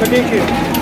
Cadê aqui?